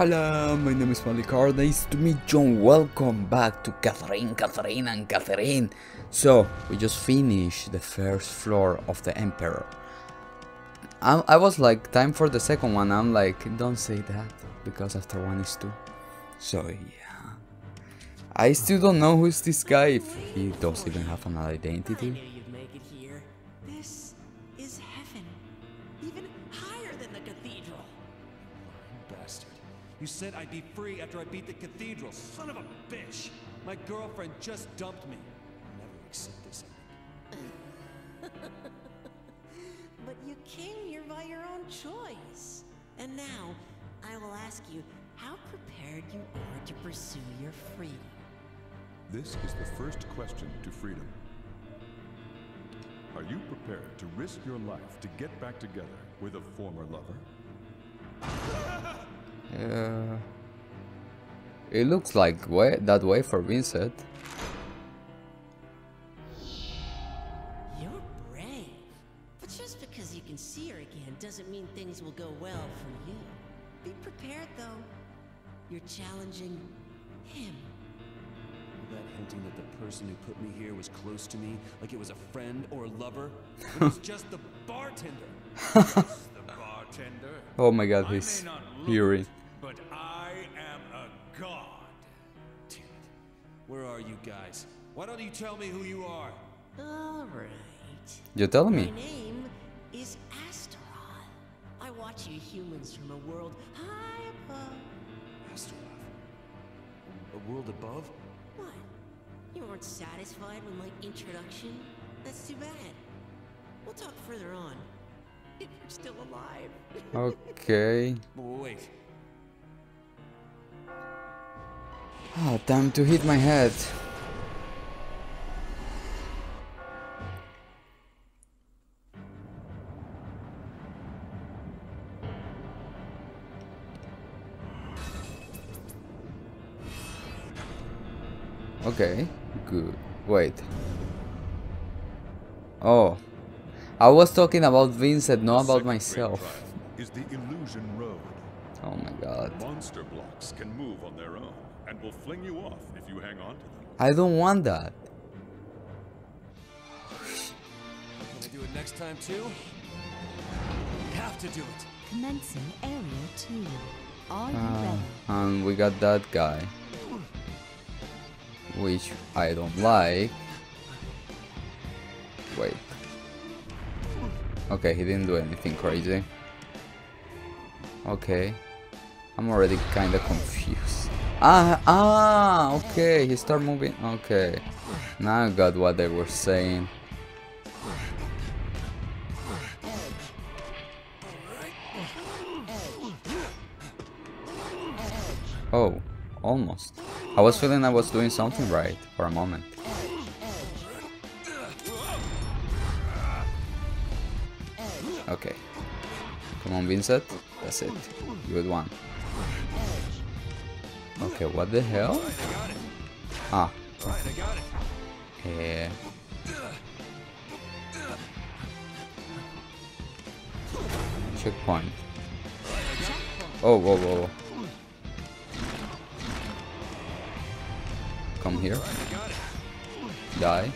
Hello, my name is Malik Card. Nice to meet you. Welcome back to Catherine, Catherine, and Catherine. So, we just finished the first floor of the Empyrean. I, I was like, time for the second one. I'm like, don't say that because after one is two. So, yeah. I still don't know who's this guy if he does even have an identity. You said I'd be free after I beat the cathedral. Son of a bitch. My girlfriend just dumped me. I'll never accept this ending. But you came here by your own choice. And now, I will ask you how prepared you are to pursue your freedom. This is the first question to freedom. Are you prepared to risk your life to get back together with a former lover? Yeah. It looks like way, that way for Vincent. You're brave. But just because you can see her again doesn't mean things will go well for you. Be prepared, though. You're challenging him. All that hinting that the person who put me here was close to me, like it was a friend or a lover. It was just the bartender. Just the bartender. Oh my god, I he's may Where are you guys? Why don't you tell me who you are? All right. You tell My me. name is Astaroth. I watch you humans from a world high above. Astaroth. A world above? What? You aren't satisfied with my introduction? That's too bad. We'll talk further on. If you're still alive. Okay. Wait. Ah, time to hit my head. Okay, good. Wait. Oh. I was talking about Vincent, not about myself. is the Illusion Road. Oh my god. Monster blocks can move on their own and will fling you off if you hang on to them. I don't want that. Can I do it next time too? Have to do it. Commencing Area 2. Are you Uh, ready? and we got that guy. Which I don't like. Wait. Okay, he didn't do anything crazy. Okay. I'm already kinda confused. Ah, ah, okay, he started moving. Okay. Now I got what they were saying. Oh, almost. I was feeling I was doing something right for a moment. Okay. Come on, Vincent. That's it. Good one. Okay, what the hell? Ah. Eh. Checkpoint. Oh, whoa, whoa, whoa. Come here. Die.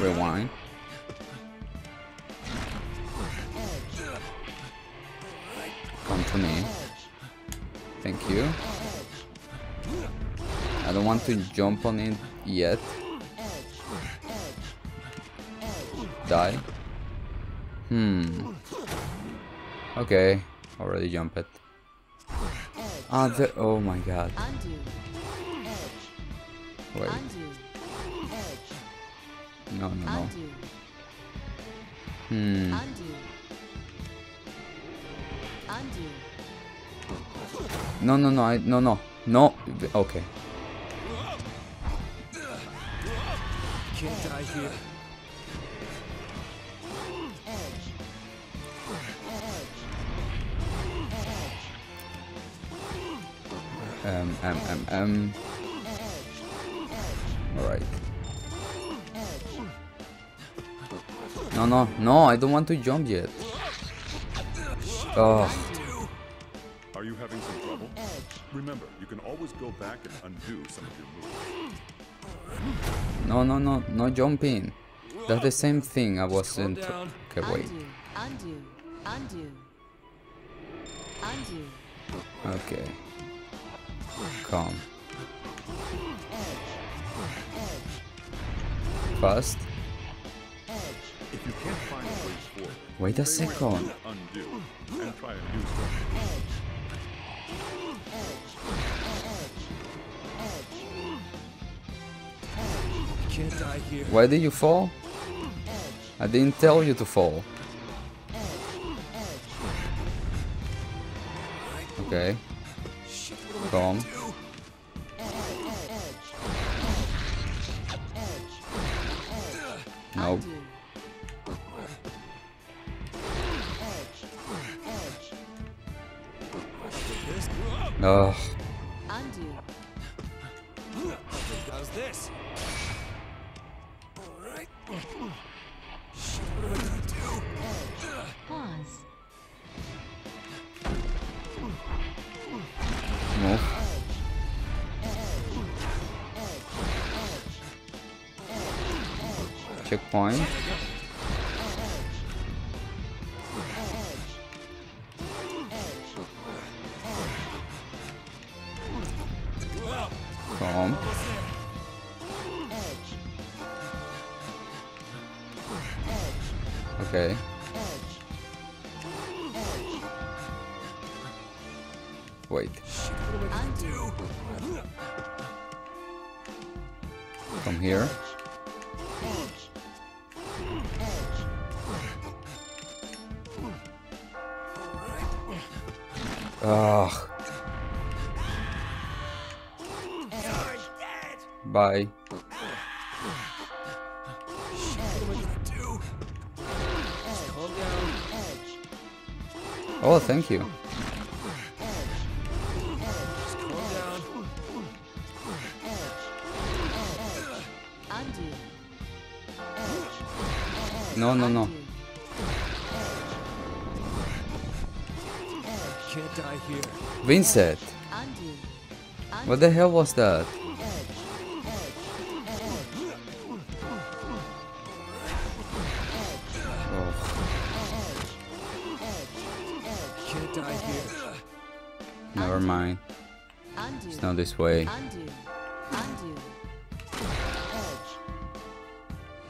Rewind. Come to me. Thank you. I don't want to jump on it yet. Die. Hmm. Okay. Already jump it. Ah, the. Oh my god. Wait. No, no, no. Hmm. No, no, no, I, no, no, no. Okay. Can't die here. Um, um, um, um. Alright. No, no, no, I don't want to jump yet. Oh, Are you having some trouble? Remember, you can always go back and undo some of your moves. No, no, no, no jumping. That's the same thing I wasn't. down. Okay, wait. Undo. Undo. Undo. Undo. Okay. Calm. Fast. If you can't find a way forward, Wait a second. Why did you fall? I didn't tell you to fall. Okay. Calm. Nope. Ugh. Thank you. Calm down. Undo. No, no, no. Undo. Can't die here. Vincent, what the hell was that? Not this way. Undo. Undo.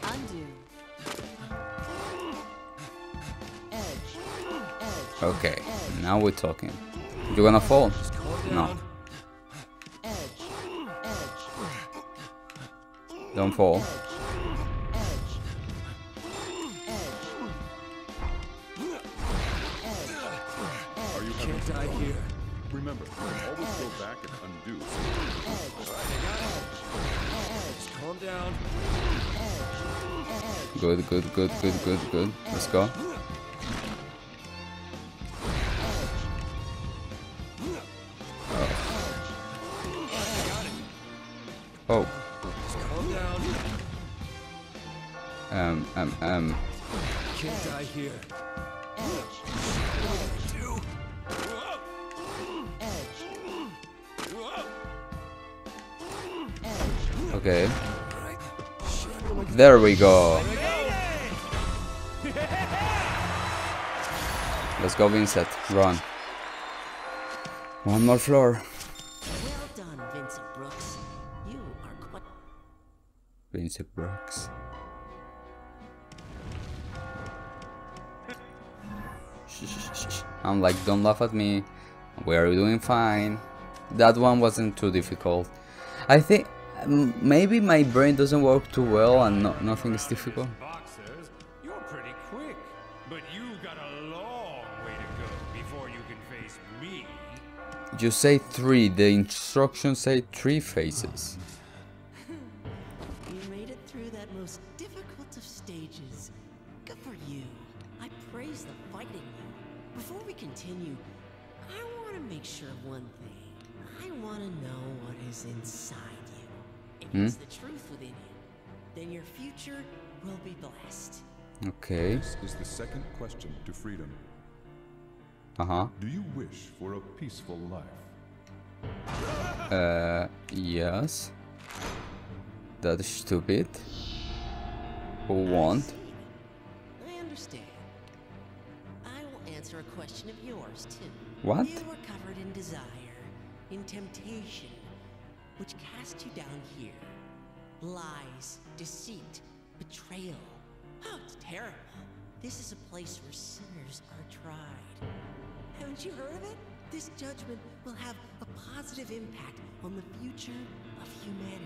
Undo. Okay, now we're talking. You're gonna fall? No. Don't fall. Good, good, good, good, good, good. Let's go. Oh. Um, um, um. Can't die here. Okay. There we go. Let's go, Vincent. Run. One more floor. Well done, Vincent Brooks. You are quite. Vincent Brooks. I'm like, don't laugh at me. We're doing fine. That one wasn't too difficult. I think maybe my brain doesn't work too well and no, nothing is difficult. You say three, the instructions say three phases. You made it through that most difficult of stages. Good for you. I praise the fighting you. Before we continue, I want to make sure of one thing. I want to know what is inside you. If hmm? it's the truth within you, then your future will be blessed. Okay. This is the second question to freedom. Uh huh. Do you wish for a peaceful life? Uh, yes. That is stupid. Who won't? I understand. I will answer a question of yours, too. What? You were covered in desire, in temptation, which cast you down here. Lies, deceit, betrayal. Oh, it's terrible. This is a place where sinners are tried. Haven't you heard of it? This judgment will have a positive impact on the future of humanity.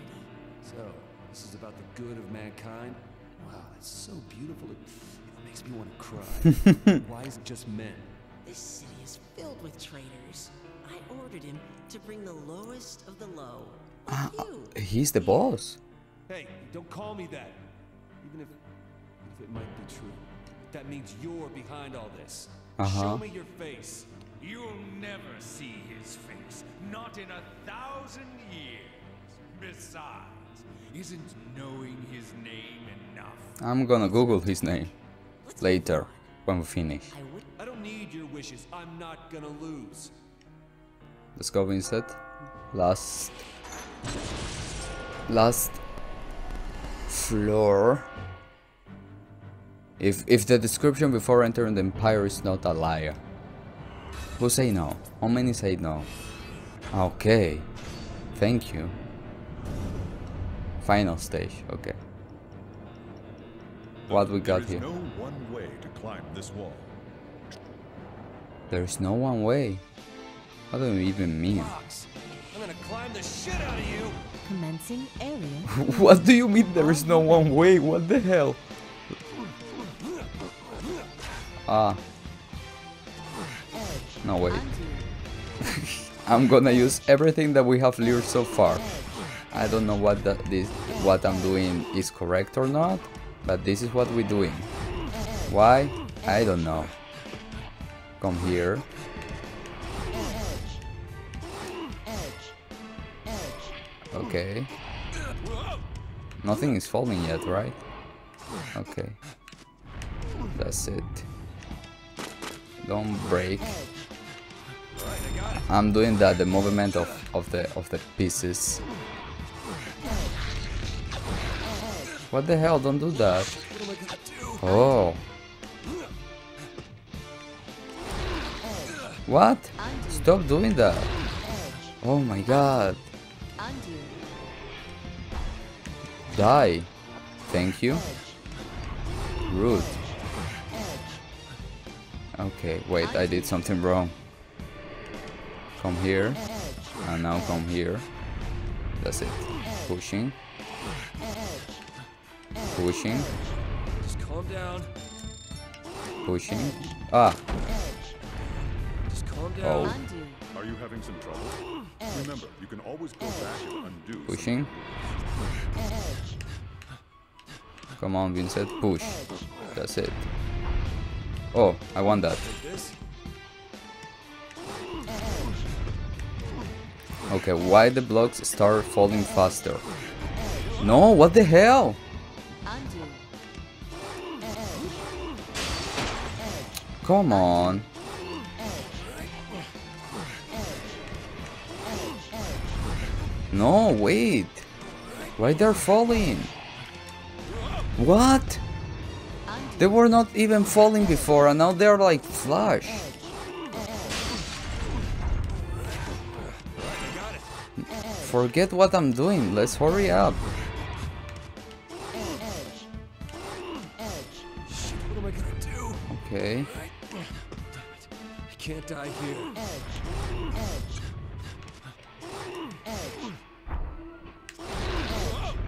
So, this is about the good of mankind? Wow, that's so beautiful. It, it makes me want to cry. Why is it just men? This city is filled with traitors. I ordered him to bring the lowest of the low. Ah, like uh, you. He's the boss. Hey, don't call me that. Even if, even if it might be true. That means you're behind all this. Uh-huh. Show me your face. You'll never see his face, not in a thousand years. Besides, isn't knowing his name enough? I'm gonna Google his name later when we finish. I don't need your wishes. I'm not gonna lose. Let's go, Vincent. Last. Last floor. If if the description before entering the empire is not a liar. Who say no? How many say no? Okay. Thank you. Final stage, okay. What we got here? There is here? no one way to climb this wall. There's no one way. What do you even mean? I'm gonna climb the shit out of you. Commencing area. what do you mean there is no one way? What the hell? Ah. No way. I'm gonna use everything that we have learned so far. I don't know what that this what I'm doing is correct or not, but this is what we're doing. Why? I don't know. Come here. Okay. Nothing is falling yet, right? Okay. That's it. Don't break. I'm doing that the movement of, of the of the pieces. What the hell? Don't do that. Oh. What? Stop doing that. Oh my god. Die. Thank you. Rude. Okay, wait, I did something wrong. Come here. And now come here. That's it. Pushing. Pushing. Just calm down. Pushing. Ah, Just calm down. Oh. Are you having some trouble? Remember, you can always go back and undo. pushing. Come on, Vincent, push. That's it. Oh, I want that. Okay, why the blocks start falling faster? No, what the hell? Come on. No, wait. Why they're falling? What? They were not even falling before and now they're like flush. Forget what I'm doing. Let's hurry up. Okay. Can't die here.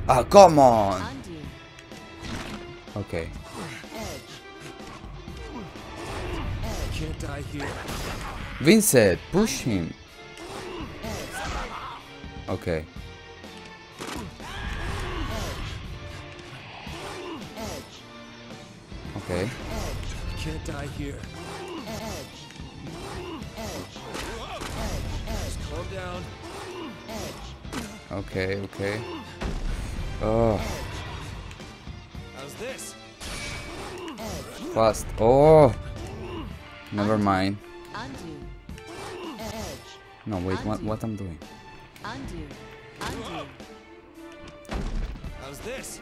Ah, come on. Okay. Can't die here. Vincent, push him. Okay. Okay. Can't die here. Just calm down. Okay, okay. Oh, How's this? fast. Oh, never mind. Undo. No, wait, what, Undo. what I'm doing? Undo. Undo. How's this?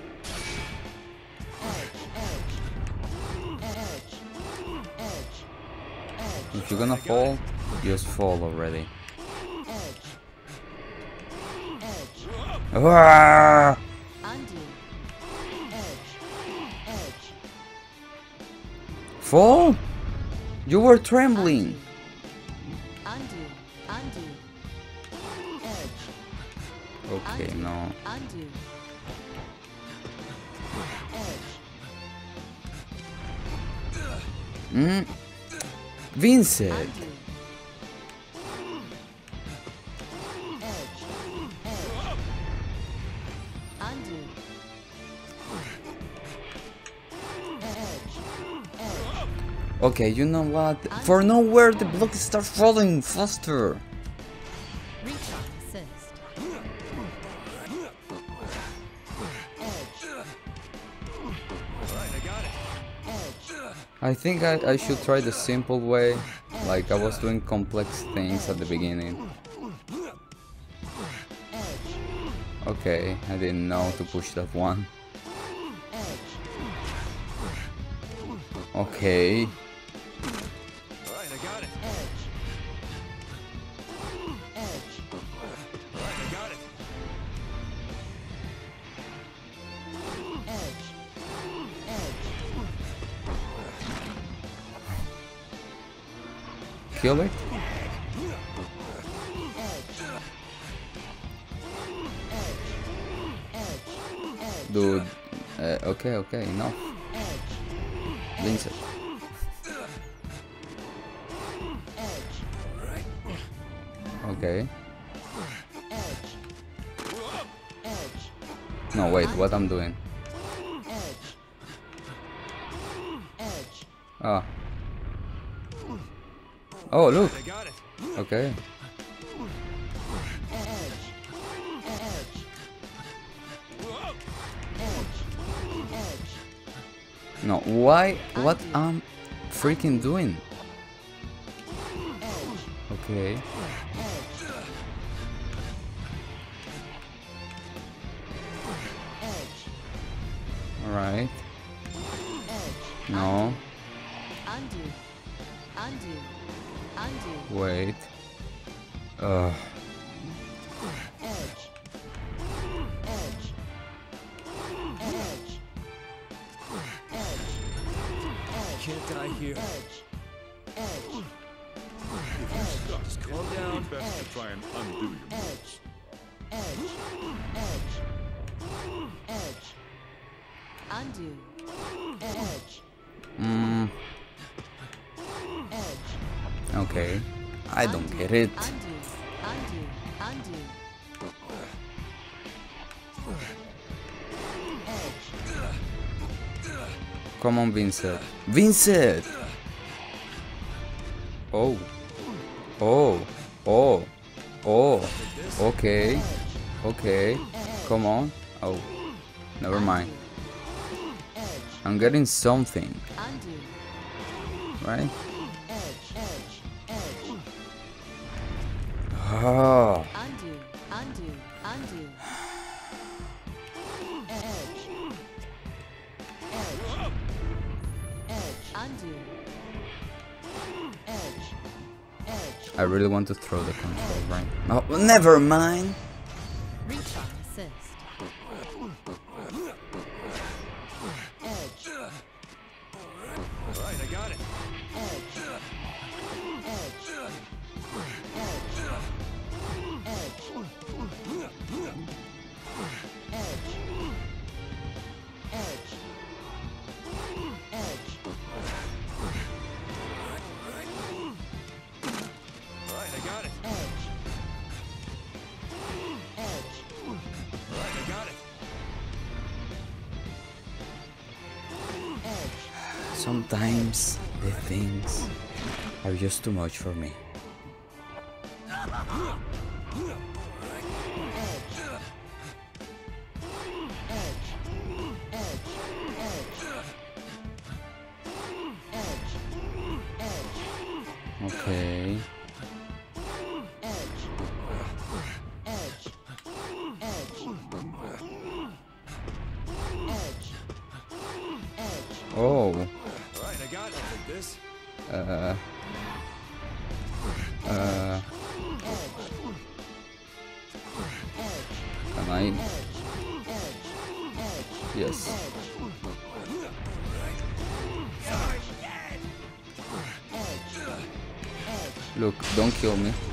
If you're gonna fall, just fall already. Ah! Undo. Fall? You were trembling. Undo. Undo. Okay, no. Undo. Mm. Vincent. Undo. Undo. Okay, you know what? For nowhere, the block starts falling faster. I think I, I should try the simple way, like I was doing complex things at the beginning. Okay, I didn't know to push that one. Okay, kill. Dude, uh, okay, okay, enough. Vincent. Okay. No, wait, what I'm doing? Oh, look. I got it. Okay. No, why? What I'm freaking doing? Okay. Alright. No, wait. Ugh. Can't die here. Just calm down. Best to try and undo your moves. Undo. Get it. Undo. Undo. Undo. Come on, Vincent. Vincent! Oh. Oh. Oh. Oh. Okay. Okay. Come on. Oh. Never mind. I'm getting something, right? Oh. Undo. Undo. Undo. Undo. I really want to throw the control right. Oh, never mind. Just too much for me. Don't kill me.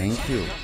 Thank you.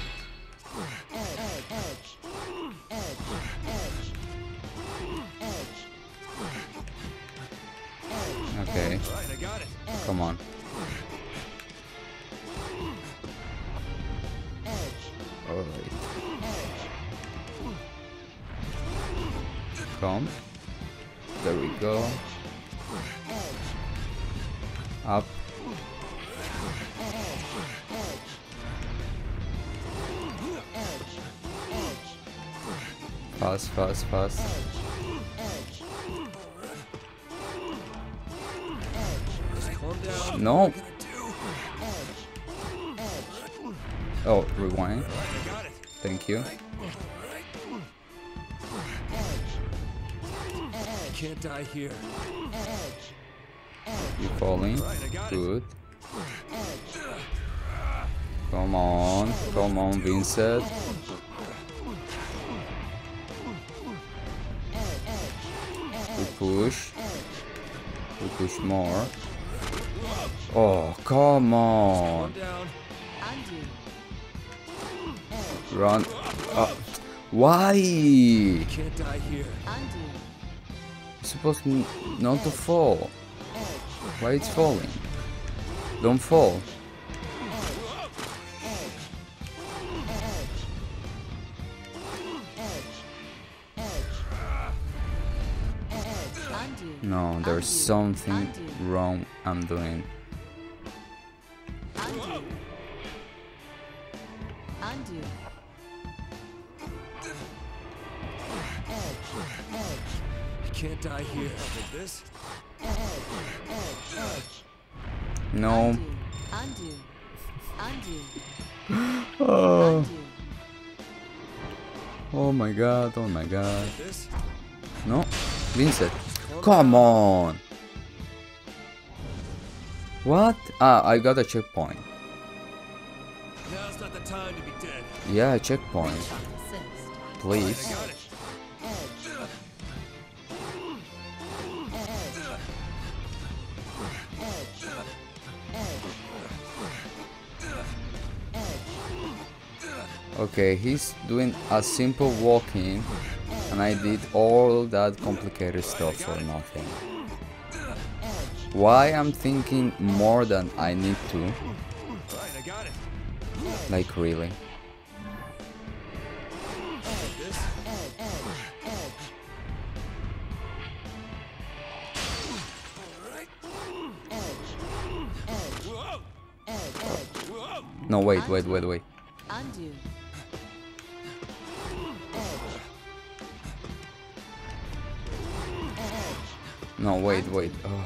No. What am I gonna do? Oh, rewind. I got it. Thank you. I can't die here. You falling. Right, I got it. Good. Come on. Come on, Vincent. We push. We push more. Oh, come on. Run. Uh, why? Undo. supposed not to fall. Why it's falling? Don't fall. There's something wrong I'm doing. Undo. Undo. I can't die here. Take this. No. Undo. Undo. Undo. Oh, oh my god, oh my god. No, Vincent. Come on. What? Ah, I got a checkpoint. Now's not the time to be dead. Yeah, checkpoint. Please. I got it. Okay, he's doing a simple walking, and I did all that complicated stuff for nothing. Why I'm thinking more than I need to? Like really? No, wait, wait, wait, wait. Undo. No, wait, wait. Oh.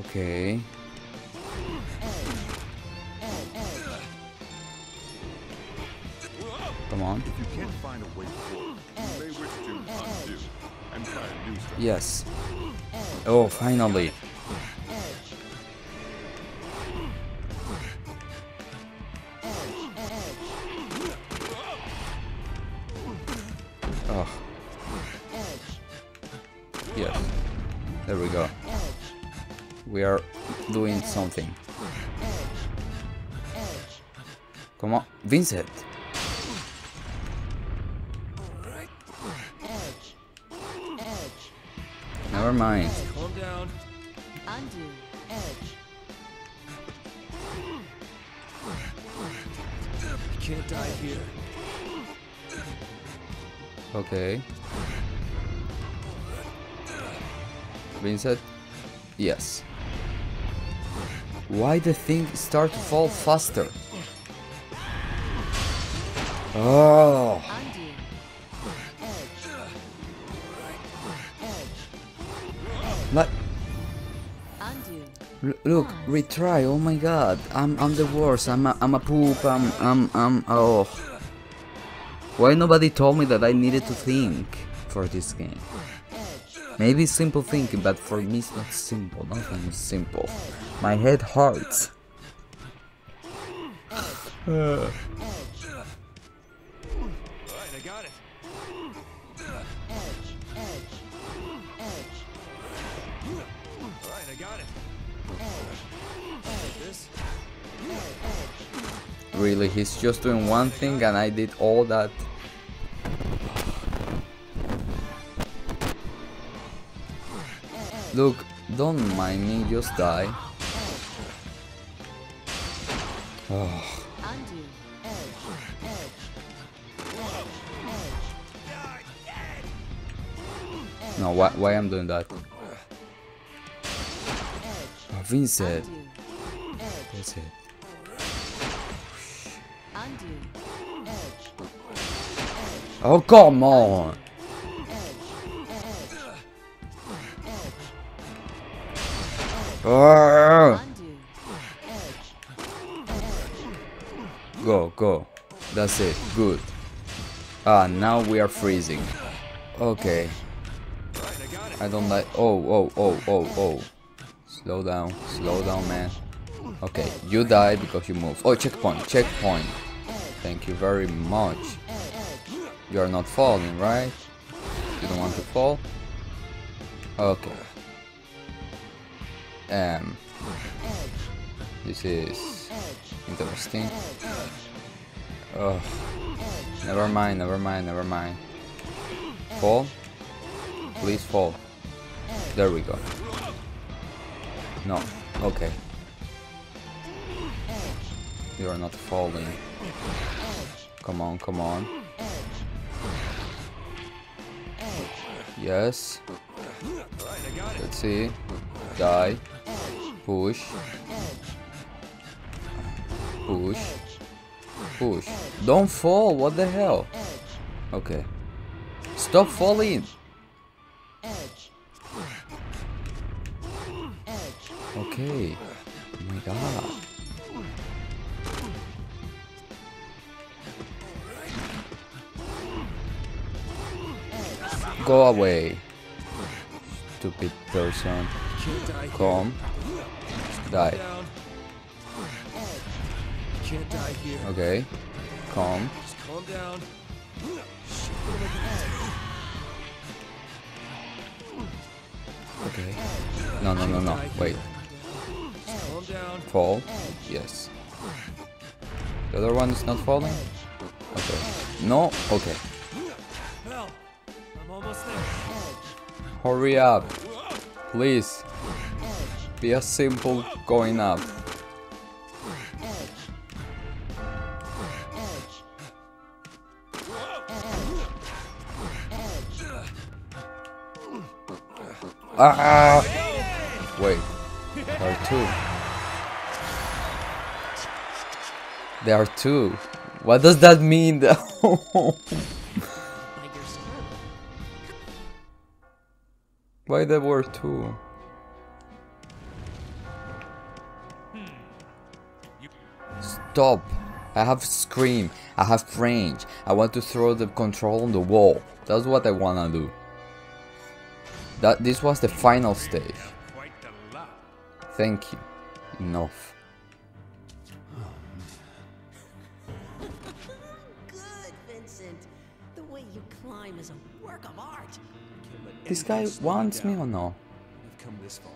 Okay. Come on. If you can't find a way forward, you may wish to undo and try a new strategy. Yes. Oh, finally. Yes. There we go. We are doing something. Come on, Vincent. Never mind. Calm down. Undo. Edge. can't die here. Okay. Vincent? Yes. Why the thing start to fall faster? Oh, look, retry. Oh my god, I'm I'm the worst. I'm a, I'm a poop. I'm I'm I'm oh. Why nobody told me that I needed to think for this game? Maybe simple thinking, but for me it's not simple. Nothing is simple. My head hurts. Really, he's just doing one thing and I did all that. Look, don't mind me, just die. Oh, no, why, why I'm doing that? Oh, Vincent, that's it. Oh, come on! Go, go. That's it, good. Ah, now we are freezing. Okay. I don't like. Oh, oh, oh, oh, oh. Slow down, slow down, man. Okay, you die because you move. Oh, checkpoint, checkpoint. Thank you very much. You are not falling, right? You don't want to fall? Okay. Um. This is interesting. Oh. Never mind, never mind, never mind. Fall? Please fall. There we go. No. Okay. You are not falling. Come on, come on. Yes. Let's see. Die. Push. Push. Push. Don't fall. What the hell? Okay. Stop falling. Okay. Oh my god. Go away. Stupid person. Come. Die. Okay. Just calm down. Okay. No, no, no, no. Wait. Calm. Fall. Yes. The other one is not falling? Okay. No? Okay. Hurry up. Please. Be a simple going up. Ah! Wait. There are two. There are two. What does that mean? Why there were two? Stop! I have scream. I have range. I want to throw the control on the wall. That's what I wanna do. That this was the final stage. Quite the luck. Thank you. Enough. Good, Vincent. The way you climb is a work of art. This guy wants me or no? We've come this far.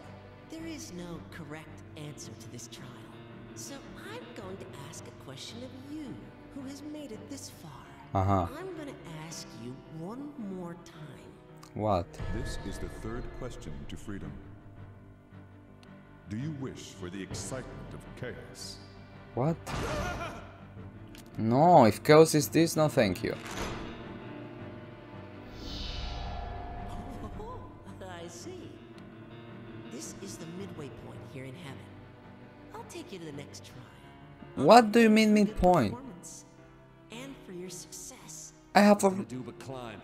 There is no correct answer to this trial. So I'm going to ask a question of you, who has made it this far. Uh huh. I'm going to ask you one more time. What? This is the third question to freedom. Do you wish for the excitement of chaos? What? No, if chaos is this, no thank you. What do you mean midpoint? And for your success. I have a... Do but climb.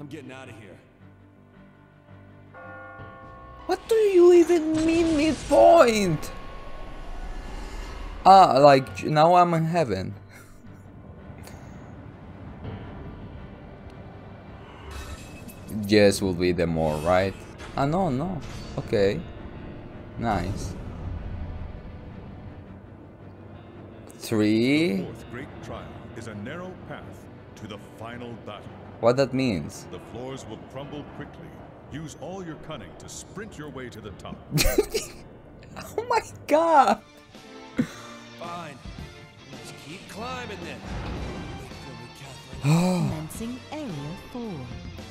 I'm getting out of here. What do you even mean midpoint? Ah, like now I'm in heaven. Yes will be the more, right? Ah no, no. Okay. Nice. Three. Fourth great trial is a narrow path to the final battle. What that means? The floors will crumble quickly. Use all your cunning to sprint your way to the top. Oh my god! Fine. Just keep climbing then. Wait for me, Catherine. Commencing Area 4.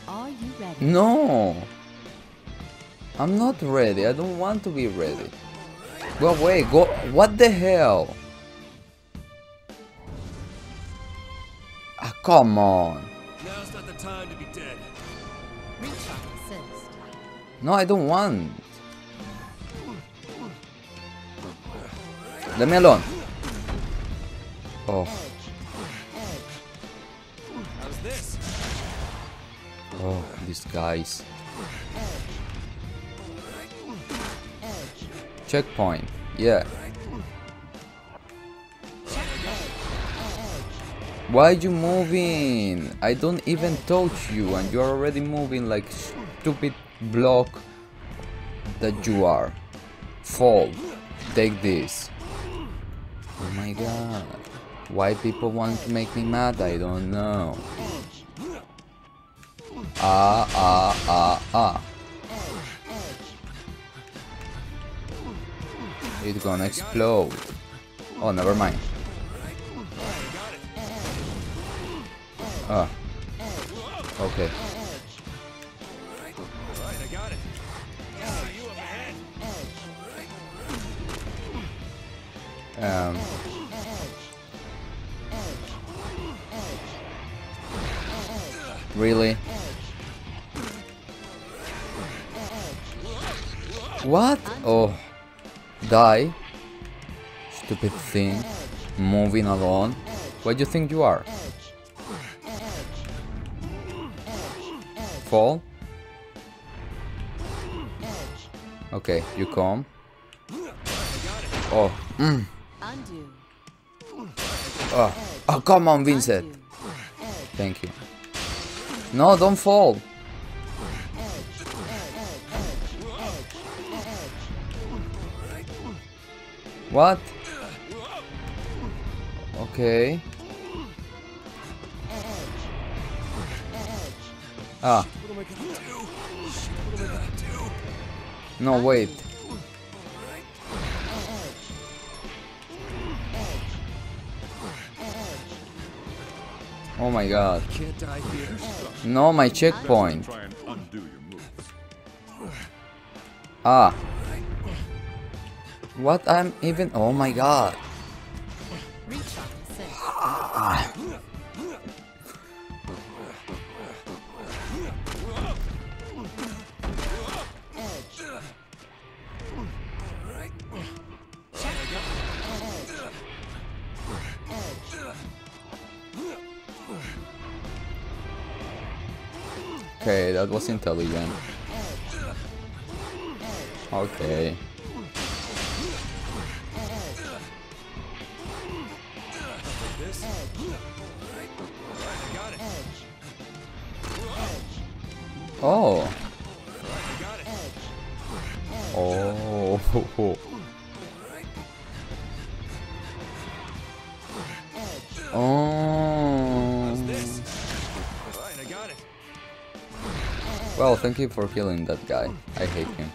Are you ready? No! I'm not ready. I don't want to be ready. Go away. Go. What the hell? Ah, come on. Now's not the time to be dead. No, I don't want. Let me alone. Oh, How's this? oh, these guys. Checkpoint. Yeah. Why you moving? I don't even touch you and you're already moving like stupid block that you are. Fall. Take this. Oh my god. Why people want to make me mad? I don't know. Ah, ah, ah, ah. It's gonna explode. Oh, never mind. Up ahead. Um. Really? What? Oh. Die. Stupid thing. Moving alone. What do you think you are? Fall? Okay, you come. Oh. Mm. Oh. oh, come on, Vincent. Thank you. No, don't fall. What? Okay. Ah. No, wait. Oh my god. No, my checkpoint. Ah. What I'm even. Oh my god. Was intelligent. Okay. Well, thank you for killing that guy. I hate him.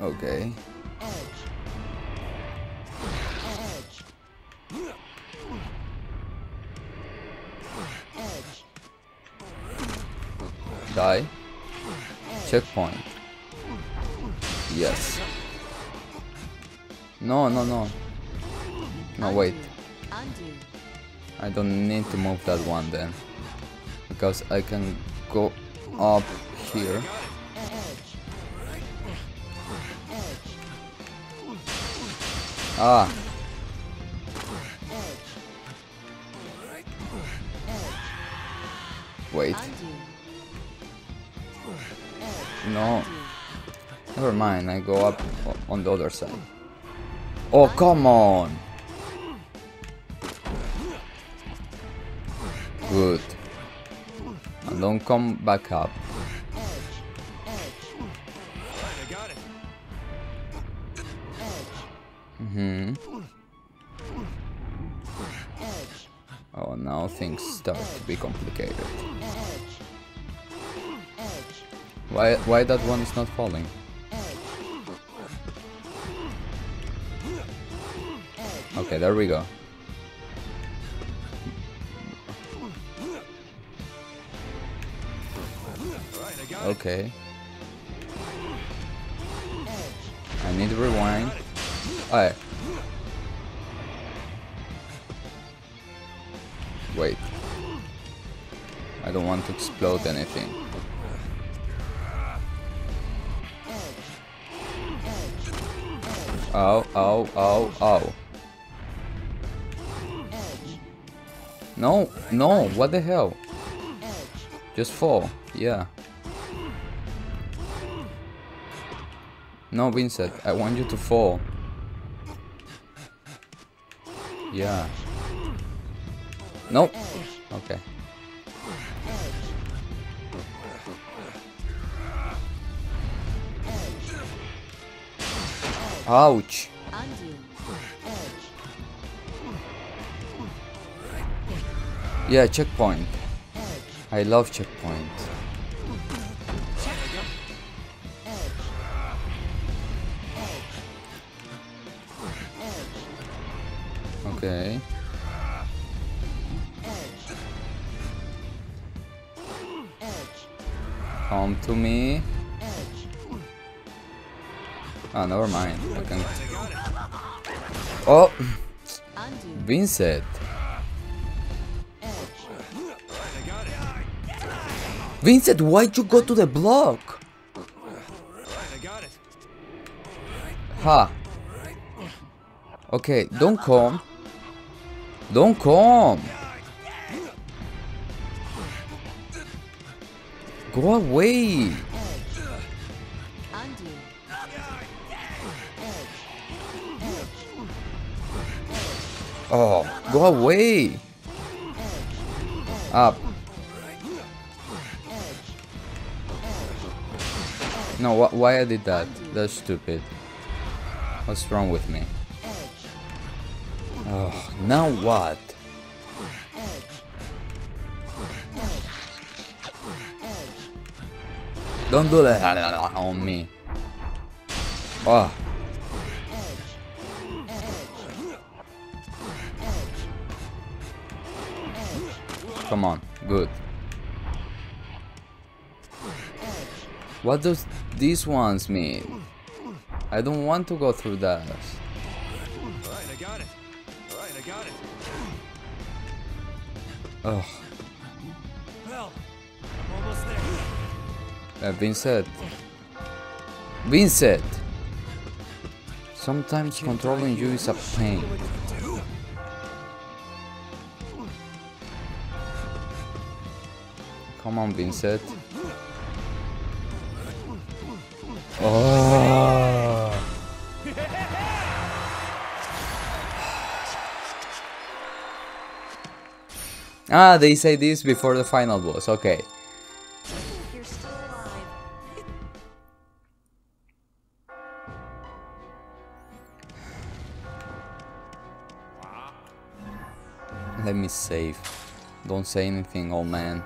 Okay. Die. Checkpoint. Yes. No, no. No, don't need to move that one then. Because I can go up here. Ah. Wait, no. Never mind, I go up on the other side. Oh, come on! Good. And don't come back up. It. Hmm. Oh, now things start to be complicated. Why, why that one is not falling? Okay, there we go. Okay. I need to rewind. Alright. Wait. I don't want to explode anything. Oh, oh, oh, oh. No, no, what the hell? Just fall, yeah. No, Vincent, I want you to fall. Yeah. Nope. Okay. Ouch. Yeah, checkpoint. I love checkpoint. Okay. Come to me. Oh, never mind. I can. Oh, Vincent. Vincent, why'd you go to the block? Ha. Okay, don't come. Don't come. Go away. Oh, go away. Up. No, wh why I did that? That's stupid. What's wrong with me? Now what? Don't do that on me. Oh. Come on, good. What does these ones mean? I don't want to go through that. Ugh. Well, I'm almost there. Uh, Vincent. Vincent! Sometimes controlling you is a pain. Come on, Vincent. Ah, they say this before the final boss. Okay. Let me save. Don't say anything, old man.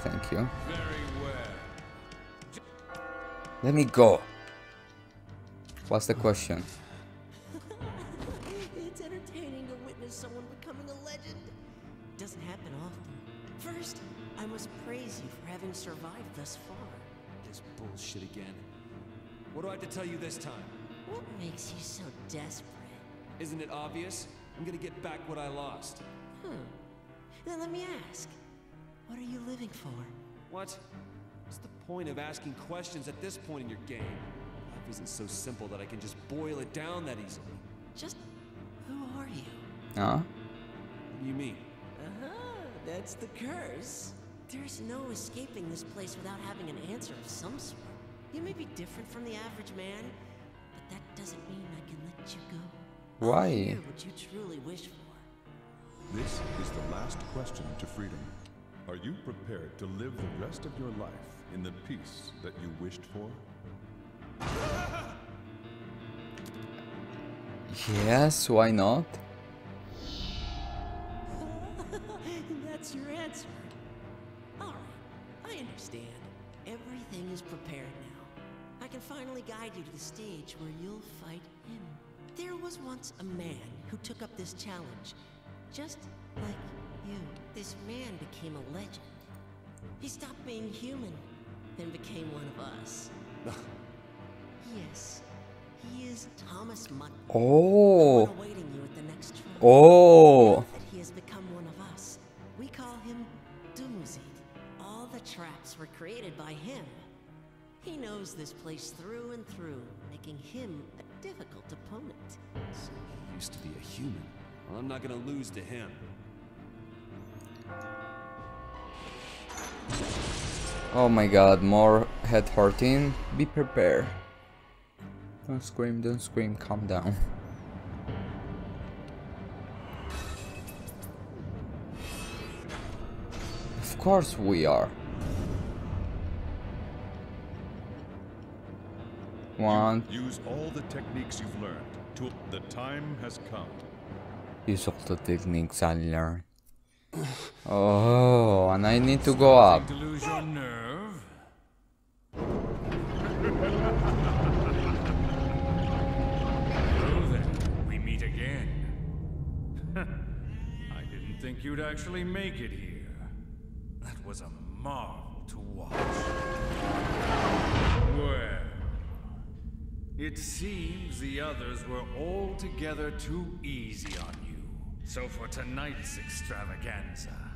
Thank you. Let me go. What's the question? What? What's the point of asking questions at this point in your game? Life isn't so simple that I can just boil it down that easily. Just who are you? Huh? What do you mean? Uh-huh, that's the curse. There's no escaping this place without having an answer of some sort. You may be different from the average man, but that doesn't mean I can let you go. Why? hear what you truly wish for. This is the last question to freedom. Are you prepared to live the rest of your life in the peace that you wished for? Yes, why not? That's your answer. All right, I understand. Everything is prepared now. I can finally guide you to the stage where you'll fight him. There was once a man who took up this challenge, just like you. This man became a legend. He stopped being human, then became one of us. yes, he is Thomas Mutton. Oh. Awaiting you at the next trial. Oh. That he has become one of us, we call him Dumuzid. All the traps were created by him. He knows this place through and through, making him a difficult opponent. So he used to be a human. Well, I'm not gonna lose to him. Oh my god, more head hurting. Be prepared. Don't scream, don't scream, calm down. Of course we are. One, Use all the techniques you've learned. To the time has come. use all the techniques I learned. Oh, and I need to go up. Think you'd actually make it here. That was a marvel to watch. Well, it seems the others were altogether too easy on you. So for tonight's extravaganza,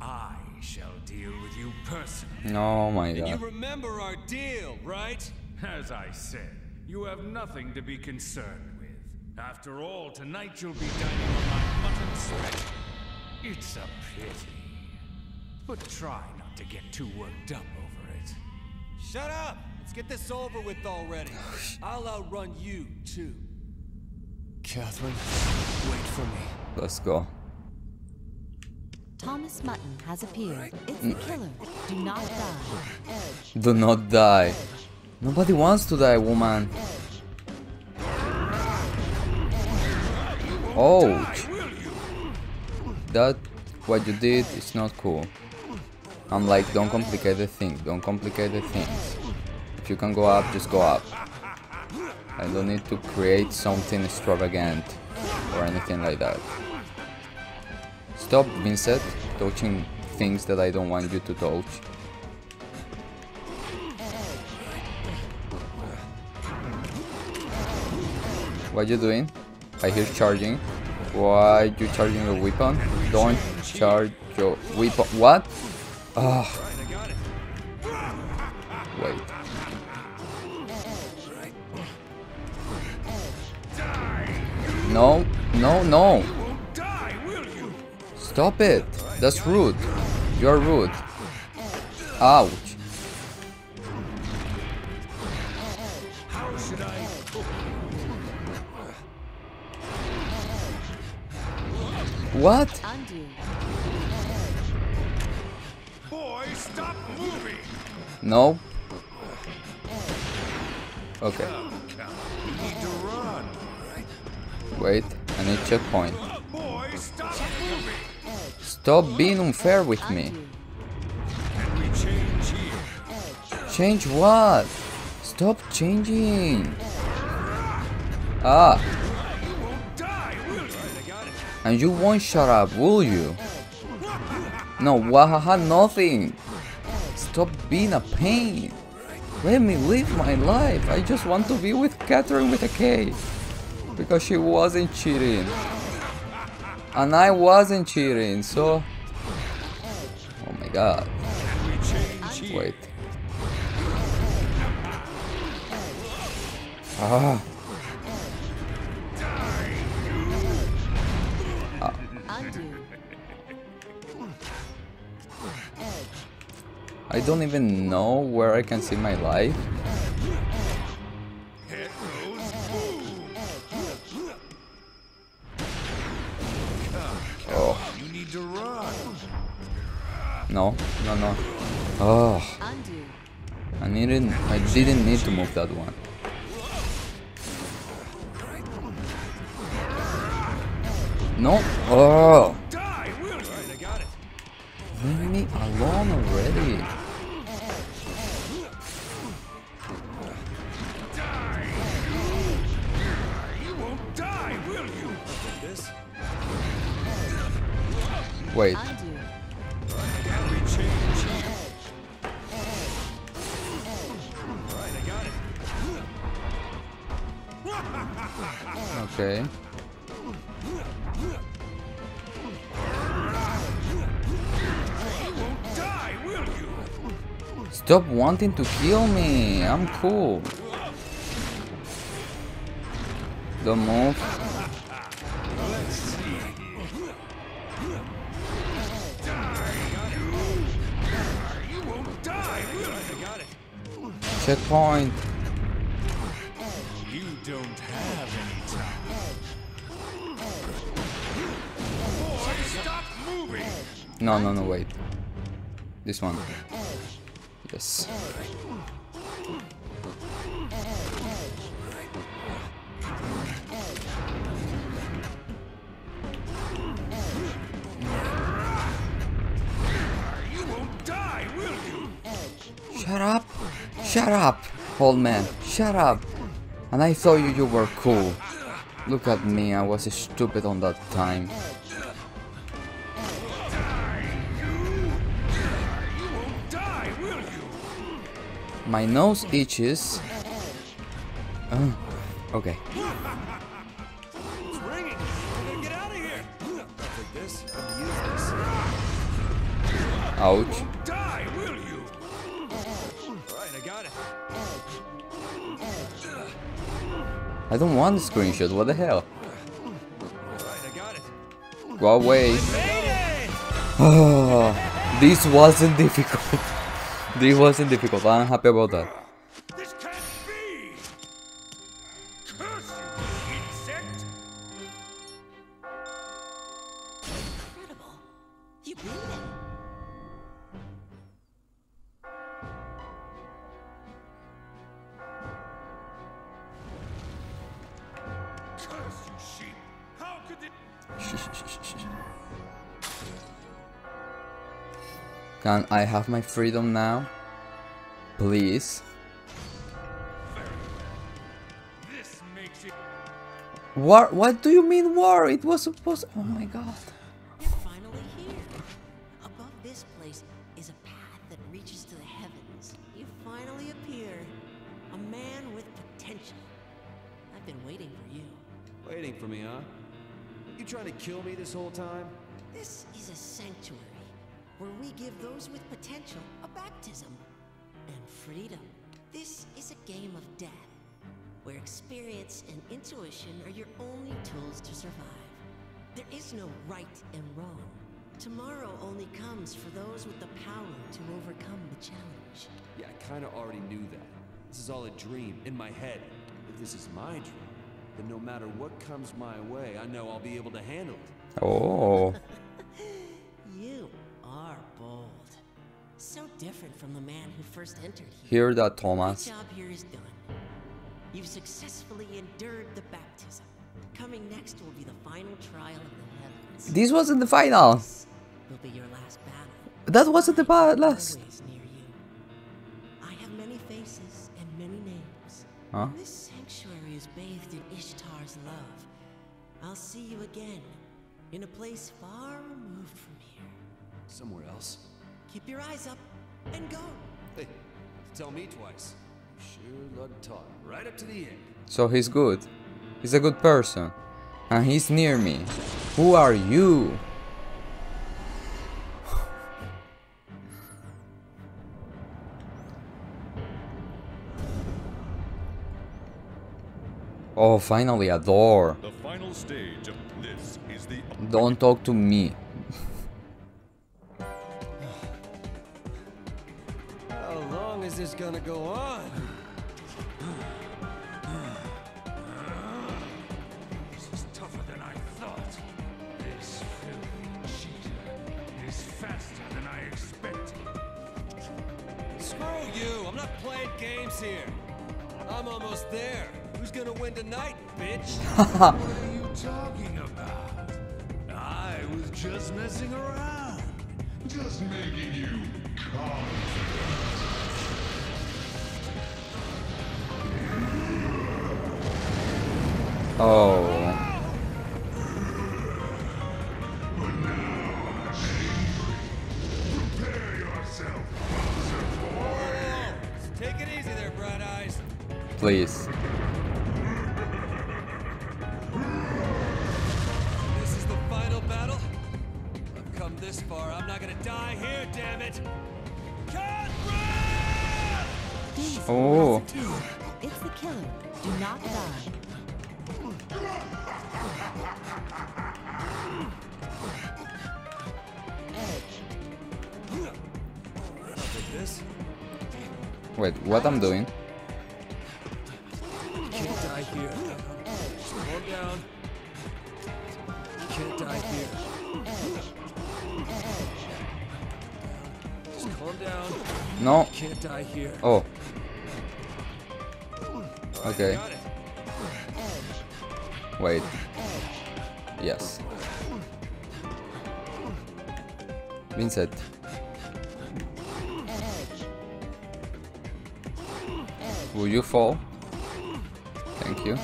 I shall deal with you personally. Oh my god. And You god. remember our deal, right? As I said, you have nothing to be concerned with. After all, tonight you'll be dining on my mutton special. It's a pity. But try not to get too worked up over it. Shut up! Let's get this over with already. I'll outrun you, too. Catherine, wait for me. Let's go. Thomas Mutton has appeared. It's the killer. Do not die. Edge. Do not die. Nobody wants to die, woman. Ouch. That, what you did is not cool. I'm like, don't complicate the thing, don't complicate the things. If you can go up, just go up. I don't need to create something extravagant or anything like that. Stop, Vincent, touching things that I don't want you to touch. What you doing? I hear charging. Why you charging your weapon? Don't charge your weapon. What? Ah. Wait. No, no, no. Stop it. That's rude. You're rude. Ouch. How should I? What? Boy, stop moving! No. Okay. Wait. I need checkpoint. Stop being unfair with me. Change what? Stop changing. Ah, and you won't shut up, will you? No, wahaha, nothing. stop being a pain. Let me live my life. I just want to be with Catherine with a K. Because she wasn't cheating. And I wasn't cheating, so... Oh my god. Wait. Ah. Undo. I don't even know where I can see my life. No, no, no. Oh. I needed, I didn't need to move that one. No, oh, leave me alone already. Wanting to kill me. I'm cool. Don't move. Checkpoint. You don't have any time. Boy, stop moving! No, no, no, wait. This one. Yes. Shut up. Shut up, old man. Shut up. And I thought you, you were cool. Look at me, I was stupid on that time. My nose itches. Uh, okay. Ouch. Die, will you? I got it. I don't want the screenshot, what the hell? Go away. This wasn't difficult. This wasn't difficult. I'm happy about that. Can I have my freedom now? Please? This makes it... War? What do you mean war? It was supposed. Oh my god. You're finally here. Above this place is a path that reaches to the heavens. You finally appeared. A man with potential. I've been waiting for you. Waiting for me, huh? You trying to kill me this whole time? This is a sanctuary where we give those with potential a baptism and freedom. This is a game of death where experience and intuition are your only tools to survive. There is no right and wrong. Tomorrow only comes for those with the power to overcome the challenge. Yeah, I kinda already knew that. This is all a dream, in my head. If this is my dream, then no matter what comes my way, I know I'll be able to handle it. Oh. You are bold. So different from the man who first entered here. Hear that, Thomas. job here is done. You've successfully endured the baptism. Coming next will be the final trial of the heavens. This wasn't the final. This will be your last battle. That wasn't the last. Always near you. I have many faces and many names. Huh? This sanctuary is bathed in Ishtar's love. I'll see you again in a place far removed from. Somewhere else. Keep your eyes up. and go. Hey, tell me twice. You sure love talk. Right up to the end. So he's good. He's a good person. And he's near me. Who are you? Oh, finally a door. The final stage of this is the Don't talk to me. This gonna go on? This is tougher than I thought. This filthy cheater is faster than I expected. Screw you! I'm not playing games here. I'm almost there. Who's gonna win tonight, bitch? What are you talking about? I was just messing around. just making you Oh. Take it easy there, Bright Eyes. Please. Wait, what I'm doing? Can't die here. Calm down. Can't die here. Just calm down. No. Can't die here. Oh. Okay. Wait. Yes. Vincent. Will you fall? Thank you.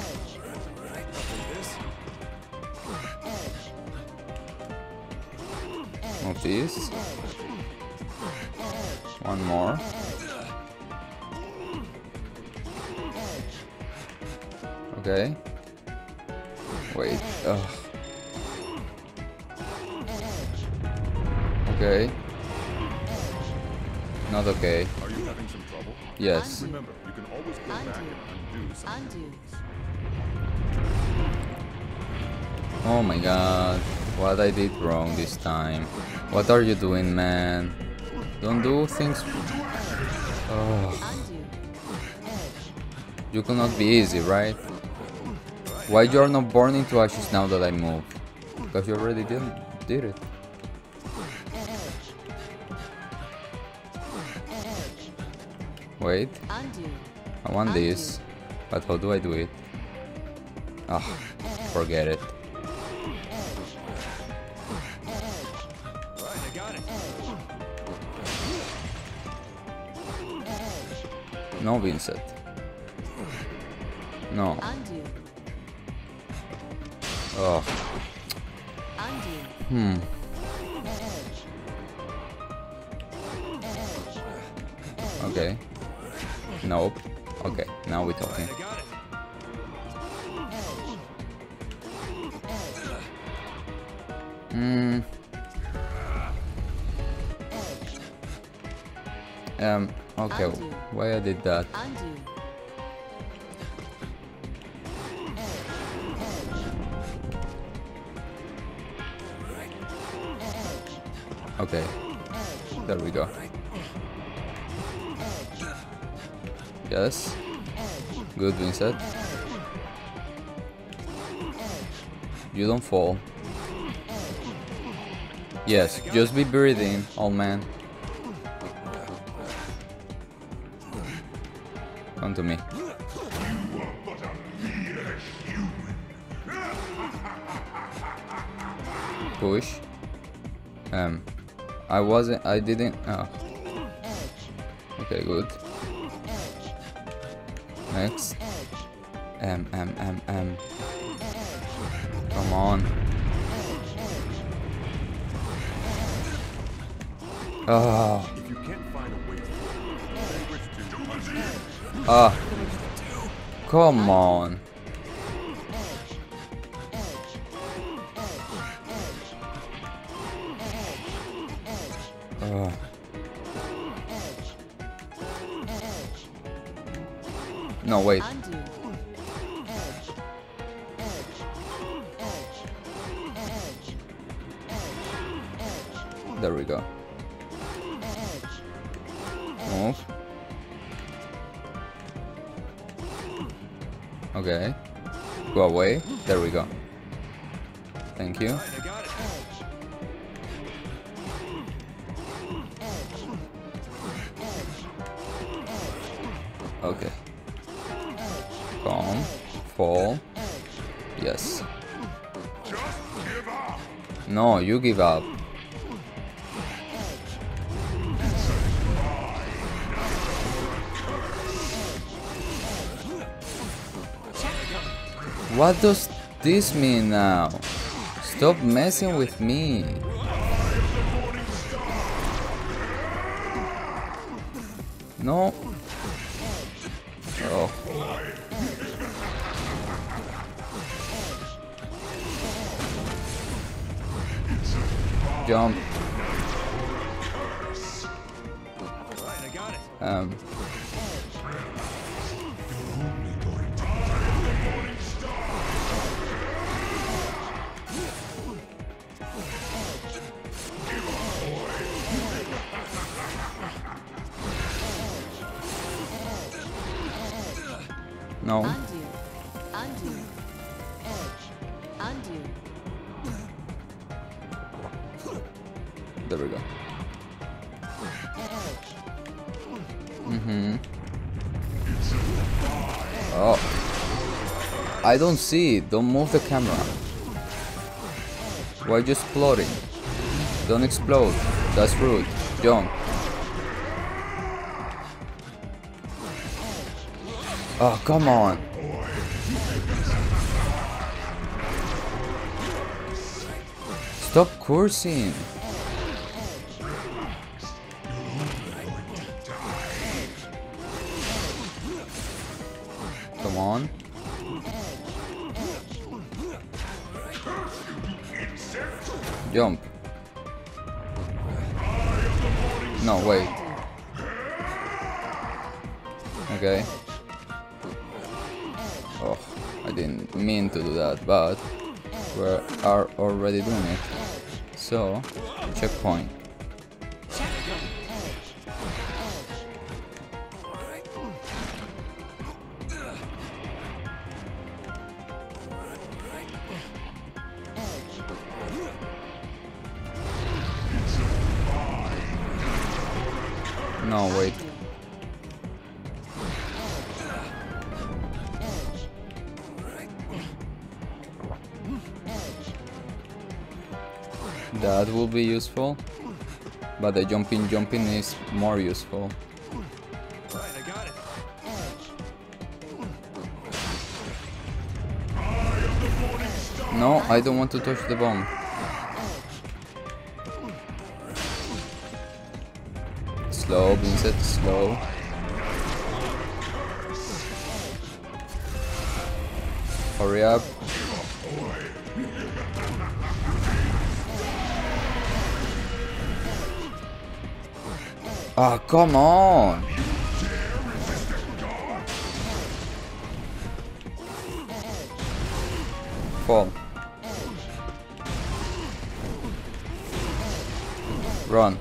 Move this. One more. Okay. Wait. Ugh. Okay. Not okay. Are you having some trouble? Yes. Oh my god. What I did wrong this time. What are you doing, man? Don't do things. Oh. You cannot be easy, right? Why you're not burning to ashes now that I move? Because you already did, did it. Wait, Undo. Want this. But how do I do it? Ah, forget it. Alright, I got it. No, Vincent. No. Oh. Hmm. That? Okay, there we go. Yes. Good, Vincent. You don't fall. Yes, just be breathing, old man. To me. Push. Um, I wasn't. I didn't. Oh. Okay, good. Next. Um, um, um, um. Come on. Ah. Ah. Come on. Ugh. No, wait. Give up. What does this mean now? Stop messing with me. No. Undo. Undo. Edge. Undo. There we go. Mm-hmm. Oh. I don't see it. Don't move the camera. Why you exploding? Don't explode. That's rude. Jump. Oh, come on. Stop cursing. Checkpoint. But the jumping jumping is more useful. No, I don't want to touch the bomb. Slow, Vincent, slow. Hurry up. Ah, come on! Fall. Run.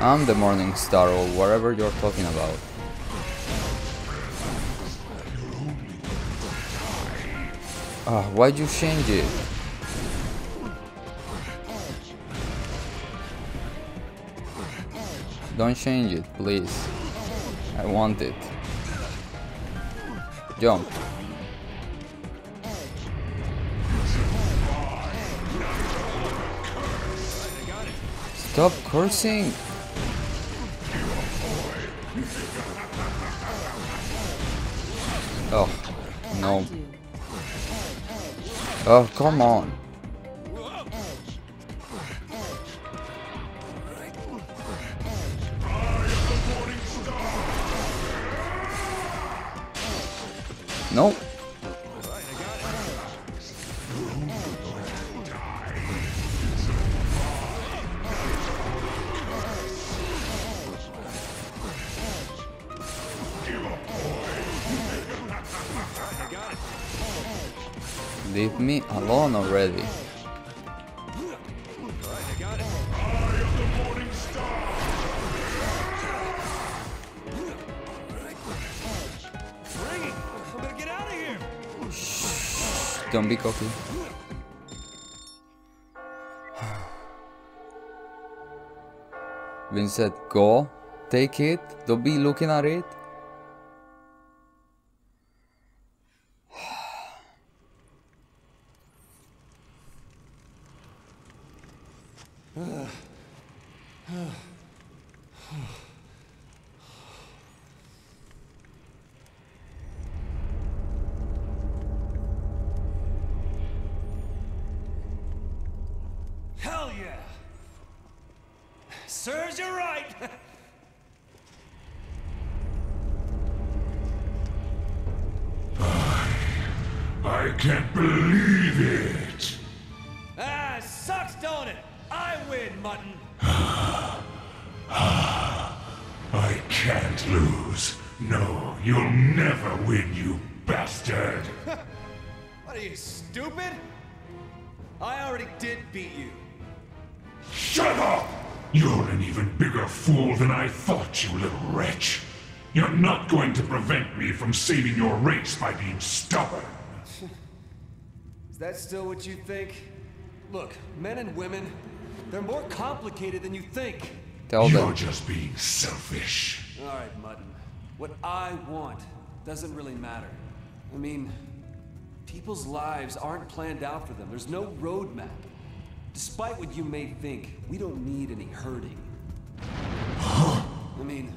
I'm the Morning Star or whatever you're talking about. Ah, why'd you change it? Don't change it, please. I want it. Jump. Stop cursing! Oh, no. Oh, come on. Cocky. Vincent, go. Take it. Don't be looking at it. Stupid? I already did beat you. Shut up! You're an even bigger fool than I thought, you little wretch. You're not going to prevent me from saving your race by being stubborn. Is that still what you think? Look, men and women, they're more complicated than you think. Tell You're them. just being selfish. All right, Mutton. What I want doesn't really matter. I mean, people's lives aren't planned out for them. There's no roadmap. Despite what you may think, we don't need any hurting. I mean,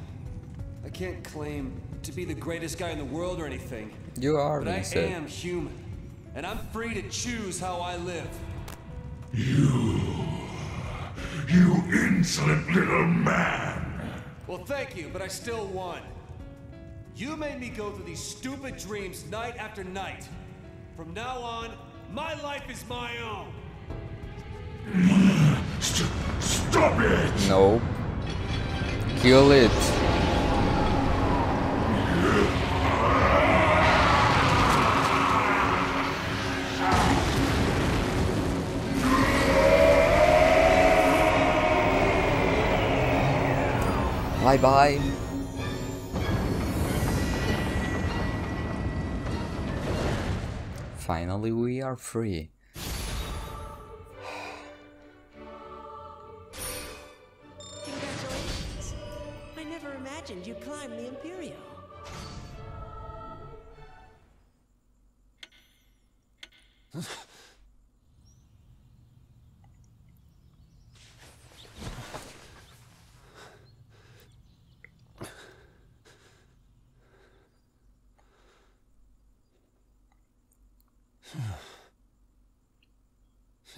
I can't claim to be the greatest guy in the world or anything, You are, but I Vincent. am human, and I'm free to choose how I live. You. You insolent little man. Well, thank you, but I still won. You made me go through these stupid dreams night after night. From now on, my life is my own. St- stop it! No. Kill it. Bye bye. Finally, we are free.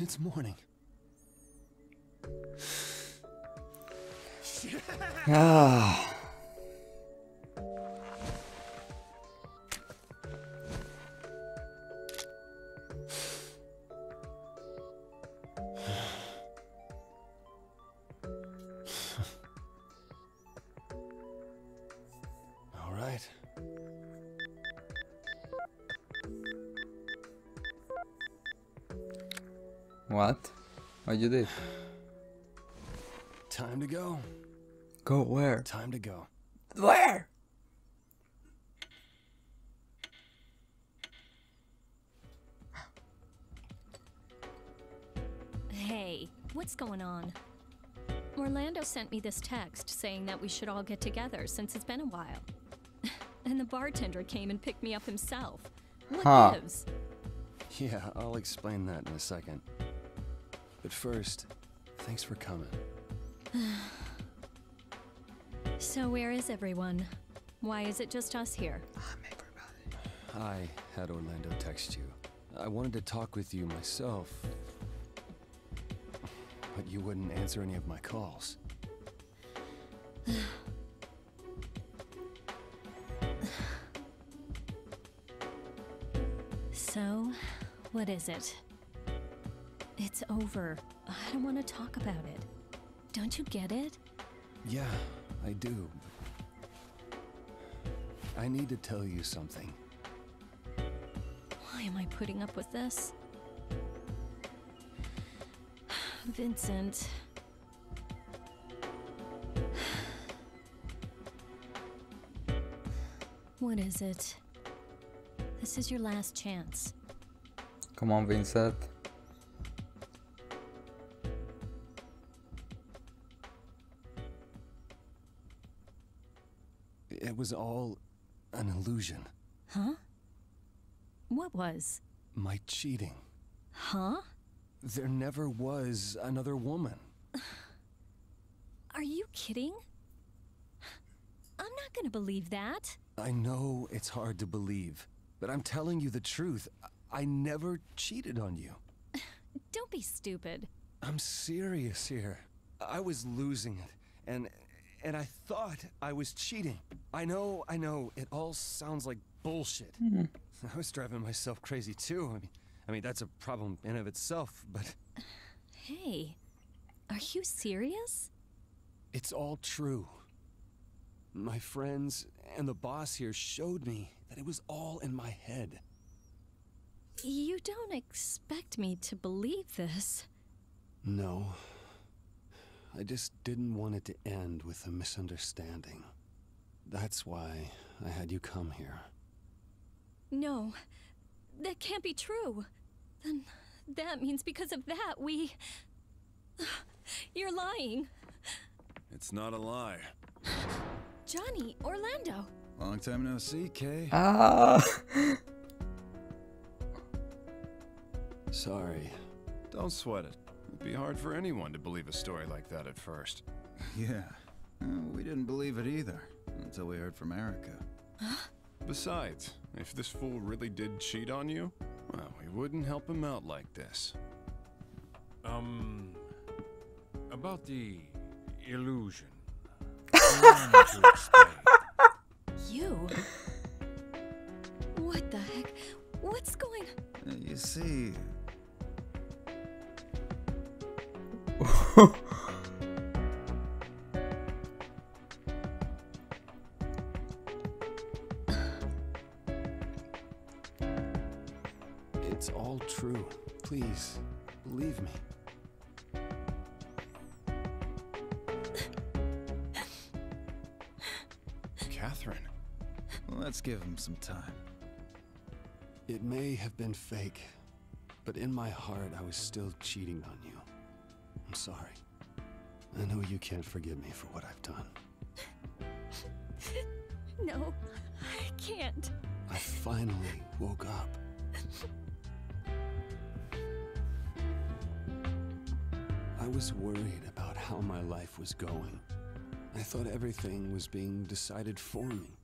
It's morning. Ah. What? What you did? Time to go. Go where? Time to go. Where? Hey, what's going on? Orlando sent me this text saying that we should all get together since it's been a while. and the bartender came and picked me up himself. What Huh. gives? Yeah, I'll explain that in a second. But first, thanks for coming. So, where is everyone? Why is it just us here? I had Orlando text you. I wanted to talk with you myself, but you wouldn't answer any of my calls. So, what is it? It's over. I don't want to talk about it. Don't you get it? Yeah, I do. I need to tell you something. Why am I putting up with this? Vincent. What is it? This is your last chance. Come on, Vincent. Was all an illusion. Huh? What was? My cheating. Huh? There never was another woman. Are you kidding? I'm not gonna believe that. I know it's hard to believe, but I'm telling you the truth. I I never cheated on you. Don't be stupid. I'm serious here. I was losing it, and and I thought I was cheating. I know, I know, it all sounds like bullshit. Hmm. I was driving myself crazy too. I mean, I mean that's a problem in of itself, but Hey, are you serious? it's all true. My friends and the boss here showed me that it was all in my head. You don't expect me to believe this. No. I just didn't want it to end with a misunderstanding. That's why I had you come here. No, that can't be true. Then that means because of that, we. You're lying. It's not a lie. Jonny, Orlando. Long time no see, Kay. Ah. Sorry. Don't sweat it. It'd be hard for anyone to believe a story like that at first. Yeah. Uh, we didn't believe it either until we heard from Erica. Besides, if this fool really did cheat on you, well, we wouldn't help him out like this. Um, about the illusion. Allow me to explain. You? What the heck? What's going Uh, You see, It's all true. Please, believe me. Katherine. let's give him some time. It may have been fake, but in my heart, I was still cheating on you. Sorry. I know you can't forgive me for what I've done. No, I can't. I finally woke up. I was worried about how my life was going. I thought everything was being decided for me.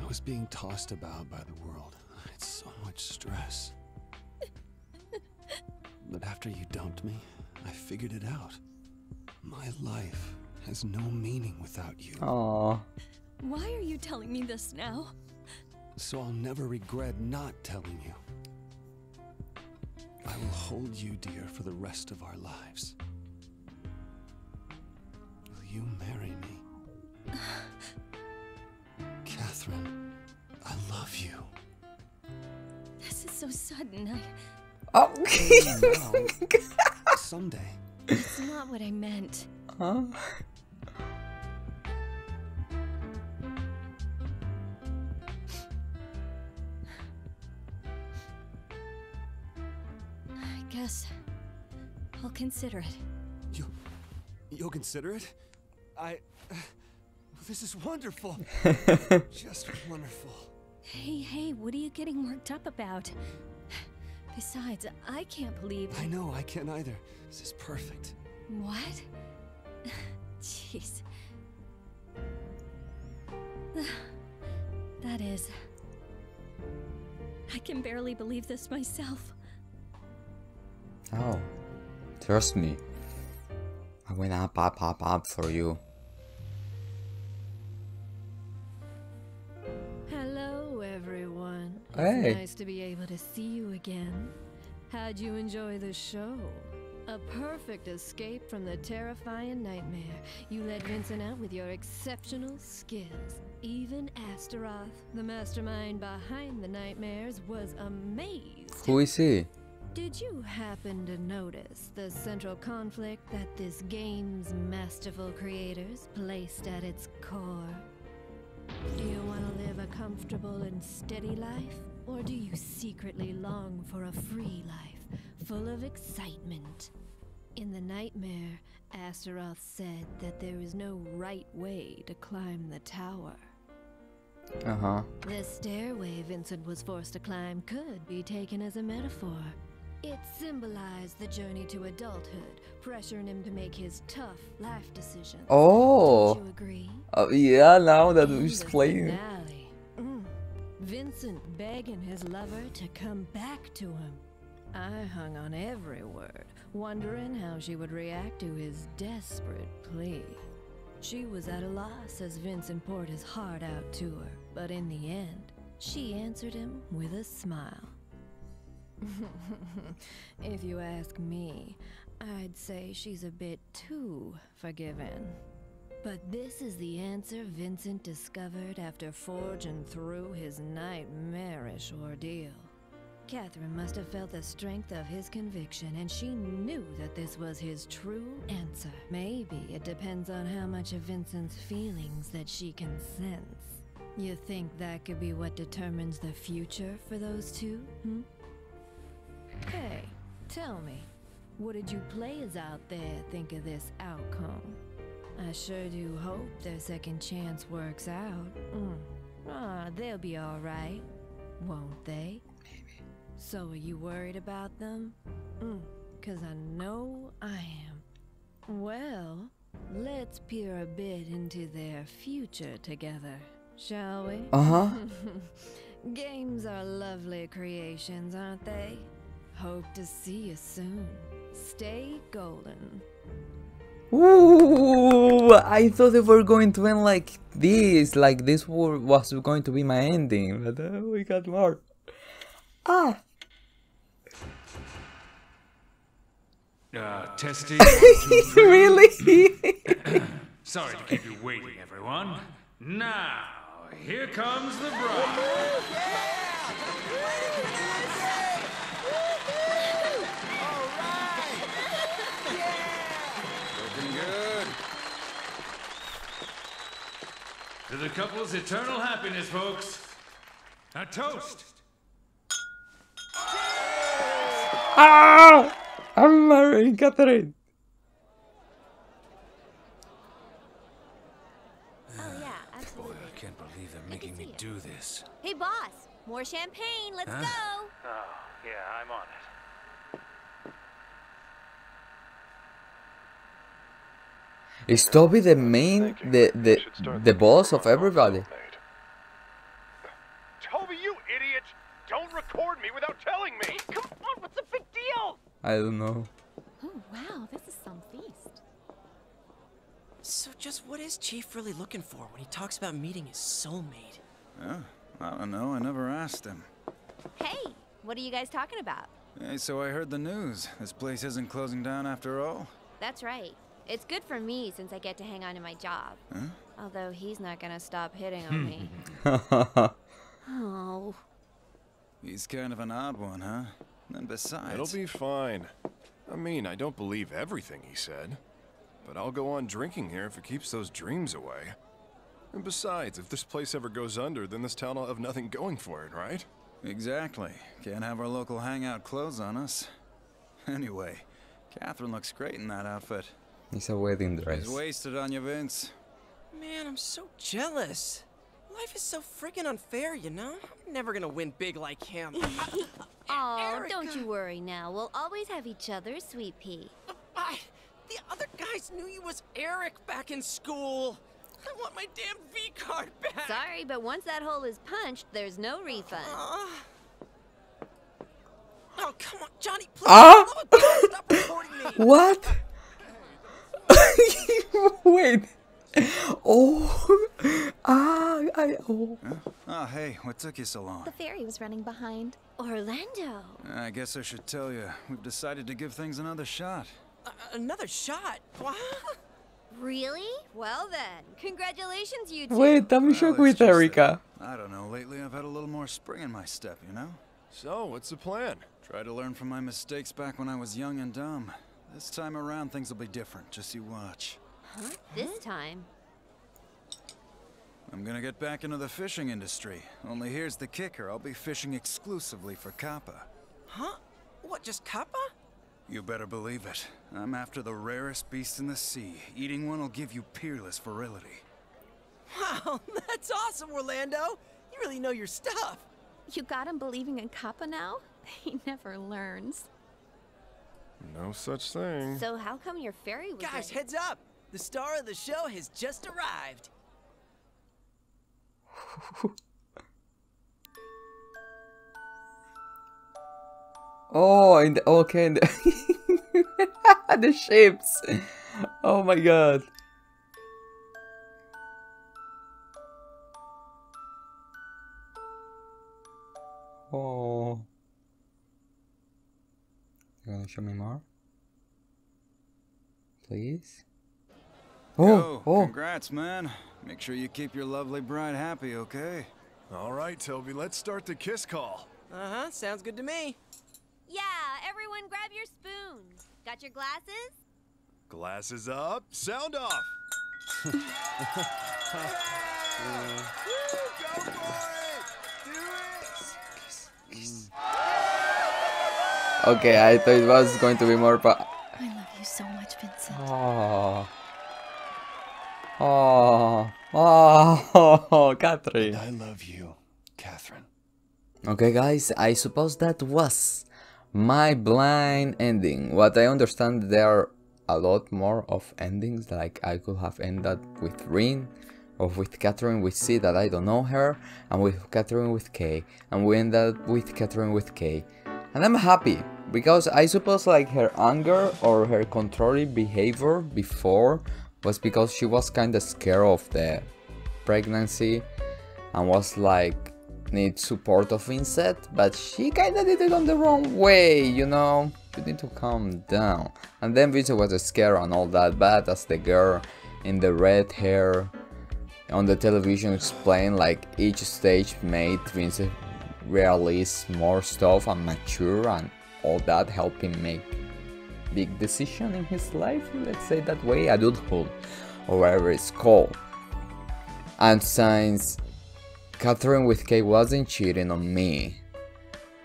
I was being tossed about by the world. It's so much stress. But after you dumped me, I figured it out. My life has no meaning without you. Aww. Why are you telling me this now? So I'll never regret not telling you. I will hold you dear for the rest of our lives. Will you marry me? Katherine, I love you. This is so sudden. I. Oh. oh now, someday. It's not what I meant. Huh? I guess I'll consider it. You, you'll consider it? I. This is wonderful. Just wonderful. Hey, hey, what are you getting worked up about? Besides, I can't believe. I know, I can't either. This is perfect. What? Jeez. That is. I can barely believe this myself. Oh, trust me. I went up, up, up, up for you. Hey. Nice to be able to see you again. How'd you enjoy the show? A perfect escape from the terrifying nightmare. You led Vincent out with your exceptional skills. Even Astaroth, the mastermind behind the nightmares, was amazed. Who is he? Did you happen to notice the central conflict that this game's masterful creators placed at its core? Do you want to live a comfortable and steady life? Or do you secretly long for a free life, full of excitement? In the nightmare, Astaroth said that there is no right way to climb the tower. Uh huh. The stairway Vincent was forced to climb could be taken as a metaphor. It symbolized the journey to adulthood, pressuring him to make his tough life decisions. Oh. Don't you agree? Uh, yeah, now that we're the playing. finale, Vincent begging his lover to come back to him. I hung on every word, wondering how she would react to his desperate plea. She was at a loss as Vincent poured his heart out to her, but in the end, she answered him with a smile. if you ask me, I'd say she's a bit too forgiving. But this is the answer Vincent discovered after forging through his nightmarish ordeal. Catherine must have felt the strength of his conviction, and she knew that this was his true answer. Maybe it depends on how much of Vincent's feelings that she can sense. You think that could be what determines the future for those two, hmm? Hey, tell me, what did you players out there think of this outcome? I sure do hope their second chance works out. Mm. Ah, they'll be alright, won't they? Maybe. So are you worried about them? Mm, Cause I know I am. Well, let's peer a bit into their future together, shall we? Uh-huh. Games are lovely creations, aren't they? Hope to see you soon. Stay golden. Ooh, I thought they were going to end like this, like this was going to be my ending, but uh, we got more. Ah, Uh, testing. one, two, three. really? Sorry to keep you waiting, everyone. Now, here comes the bride. To the couple's eternal happiness, folks. A toast. ah, I'm marrying Katherine. Oh yeah, absolutely. I can't believe they're making me do this. Hey boss, more champagne. Let's Huh? go. Oh, yeah, I'm on it. Is Toby the main, the the the boss of everybody? Toby, you idiot! Don't record me without telling me! Come on, what's the big deal? I don't know. Oh, wow, this is some feast. So just what is Chief really looking for when he talks about meeting his soulmate? Yeah, I don't know. I never asked him. Hey, what are you guys talking about? Hey, so I heard the news. This place isn't closing down after all. That's right. It's good for me since I get to hang on to my job. Huh? Although he's not gonna stop hitting on me. Oh. He's kind of an odd one, huh? And besides, It'll be fine. I mean, I don't believe everything he said. But I'll go on drinking here if it keeps those dreams away. And besides, if this place ever goes under, then this town will have nothing going for it, right? Exactly. Can't have our local hangout close on us. Anyway, Katherine looks great in that outfit. It's a wedding dress. She's wasted on you, Vince. Man, I'm so jealous. Life is so freaking unfair, you know? I'm never gonna win big like him. Oh, don't you worry now. We'll always have each other, sweet pea. I, the other guys knew you was Eric back in school. I want my damn V card back. Sorry, but once that hole is punched, there's no refund. Oh, come on, Jonny, please. Ah? for the love of God, Stop recording me. What? Wait. oh, ah, I, oh. Oh, hey, what took you so long? The ferry was running behind. Orlando. I guess I should tell you, we've decided to give things another shot. Uh, another shot? What? Really? Well then, congratulations, you two. Wait, I'm shocked with Erica. I don't know, lately I've had a little more spring in my step, you know? So, what's the plan? Try to learn from my mistakes back when I was young and dumb. This time around, things will be different. Just you watch. Huh? This time? I'm gonna get back into the fishing industry. Only here's the kicker. I'll be fishing exclusively for Kappa. Huh? What, just Kappa? You better believe it. I'm after the rarest beast in the sea. Eating one will give you peerless virility. Wow, that's awesome, Orlando. You really know your stuff. You got him believing in Kappa now? He never learns. No such thing. So how come your ferry was Guys, ready? heads up! The star of the show has just arrived. Oh, in the, okay, in the, the ships. Oh my god. Oh. You wanna show me more? Please? Oh, Yo, oh. congrats, man. Make sure you keep your lovely bride happy, okay? All right, Toby, let's start the kiss call. Uh-huh, sounds good to me. Yeah, everyone grab your spoons. Got your glasses? Glasses up, sound off. Okay, I thought it was going to be more, but I love you so much, Vincent. Oh. Oh. Oh, Katherine. I love you, Katherine. Okay, guys, I suppose that was my blind ending. What I understand, there are a lot more of endings, like I could have ended with Rin, or with Catherine with C that I don't know her, and with Katherine with K, and we ended with Katherine with K. And I'm happy, because I suppose like her anger or her controlling behavior before was because she was kinda scared of the pregnancy and was like need support of Vincent, but she kinda did it on the wrong way, you know? You need to calm down. And then Vincent was scared and all that, but as the girl in the red hair on the television explained, like each stage made Vincent realize more stuff and mature and all that help him make big decision in his life, let's say that way, adulthood, or whatever it's called. And since Katherine with K wasn't cheating on me,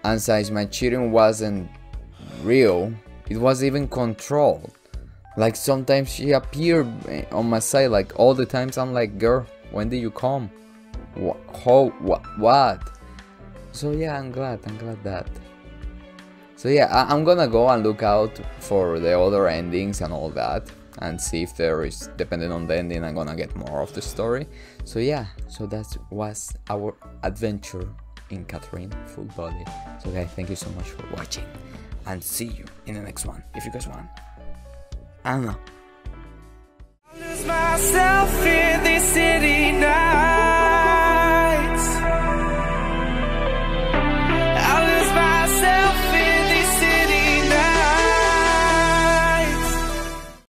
and since my cheating wasn't real, it was even controlled. Like sometimes she appeared on my side, like all the times I'm like, girl, when did you come? What? How? What? What? So yeah, I'm glad. I'm glad that. So yeah, I I'm gonna go and look out for the other endings and all that, and see if there is, depending on the ending, I'm gonna get more of the story. So yeah, so that was our adventure in Catherine Full Body. So guys, thank you so much for watching, and see you in the next one if you guys want. I don't know. myself in this city now.